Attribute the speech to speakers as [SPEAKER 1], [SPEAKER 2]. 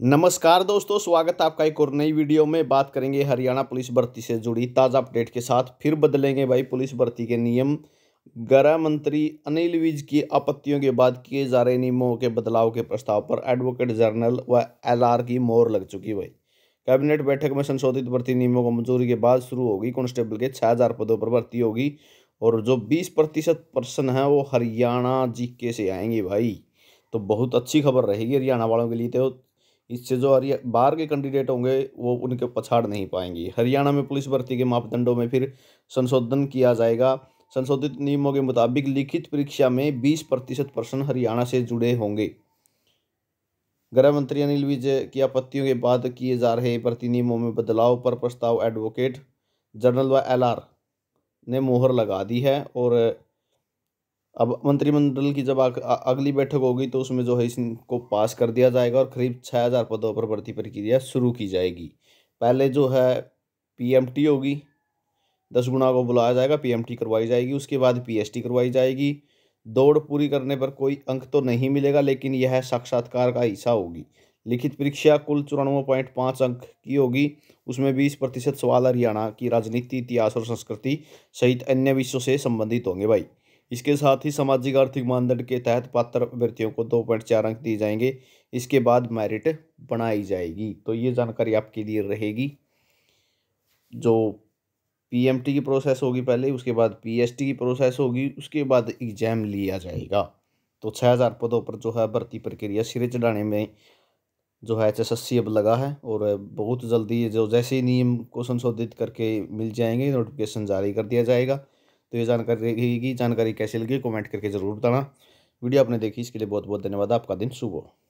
[SPEAKER 1] नमस्कार दोस्तों, स्वागत है आपका एक और नई वीडियो में। बात करेंगे हरियाणा पुलिस भर्ती से जुड़ी ताज़ा अपडेट के साथ। फिर बदलेंगे भाई पुलिस भर्ती के नियम। गृह मंत्री अनिल विज की आपत्तियों के बाद किए जा रहे नियमों के बदलाव के प्रस्ताव पर एडवोकेट जनरल व एलआर की मोहर लग चुकी भाई। कैबिनेट बैठक में संशोधित भर्ती नियमों को मंजूरी के बाद शुरू होगी। कांस्टेबल के छः हज़ार पदों पर भर्ती होगी और जो बीस प्रतिशत पर्सन है, वो हरियाणा जीके से आएँगे भाई। तो बहुत अच्छी खबर रहेगी हरियाणा वालों के लिए तो इससे जो बाहर के कैंडिडेट होंगे, वो उनके पछाड़ नहीं पाएँगे। हरियाणा में पुलिस भर्ती के मापदंडों में फिर संशोधन किया जाएगा। संशोधित नियमों के मुताबिक लिखित परीक्षा में बीस प्रतिशत पर्सन हरियाणा से जुड़े होंगे। गृह मंत्री अनिल विजय की आपत्तियों के बाद किए जा रहे भर्ती नियमों में बदलाव पर प्रस्ताव एडवोकेट, जनरल व एलआर ने मोहर लगा दी है और अब मंत्रिमंडल की जब अगली बैठक होगी तो उसमें जो है इसको पास कर दिया जाएगा और करीब छः हज़ार पदों पर भर्ती प्रक्रिया शुरू की जाएगी। पहले जो है पीएमटी होगी, दस गुना को बुलाया जाएगा, पीएमटी करवाई जाएगी, उसके बाद पीएसटी करवाई जाएगी। दौड़ पूरी करने पर कोई अंक तो नहीं मिलेगा, लेकिन यह साक्षात्कार का हिस्सा होगी। लिखित परीक्षा कुल चौरानवे पॉइंट पाँच अंक की होगी, उसमें बीस प्रतिशत सवाल हरियाणा की राजनीति, इतिहास और संस्कृति सहित अन्य विषयों से संबंधित होंगे भाई। इसके साथ ही सामाजिक आर्थिक मानदंड के तहत पात्र अभ्यर्थियों को दो पॉइंट चार अंक दिए जाएँगे। इसके बाद मेरिट बनाई जाएगी। तो ये जानकारी आपके लिए रहेगी। जो पीएमटी की प्रोसेस होगी पहले, उसके बाद पीएसटी की प्रोसेस होगी, उसके बाद एग्ज़ाम लिया जाएगा। तो छः हज़ार पदों पर जो है भर्ती प्रक्रिया सिरे चढ़ाने में जो है एच एस अब लगा है और बहुत जल्दी जो जैसे ही नियम को संशोधित करके मिल जाएँगे, नोटिफिकेशन जारी कर दिया जाएगा। तो ये जानकारी रहेगी, जानकारी कैसी लगी, कमेंट करके ज़रूर बताना। वीडियो आपने देखी, इसके लिए बहुत बहुत धन्यवाद। आपका दिन शुभ हो।